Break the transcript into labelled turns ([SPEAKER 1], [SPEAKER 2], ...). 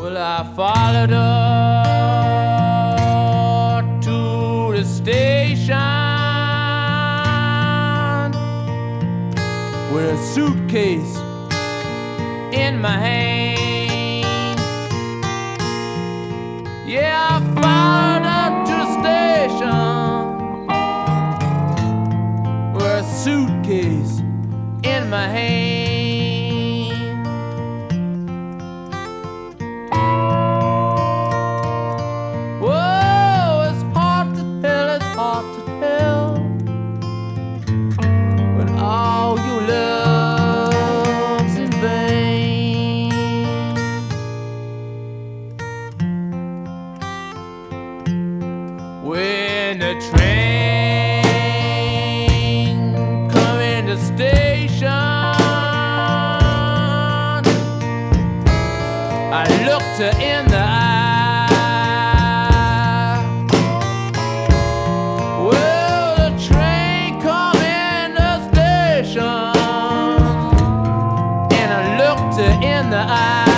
[SPEAKER 1] Well, I followed her to the station with a suitcase in my hand. Yeah, I followed her to the station with a suitcase in my hand. When the train come in the station, I looked her in the eye. Well, the train come in the station, and I looked her in the eye.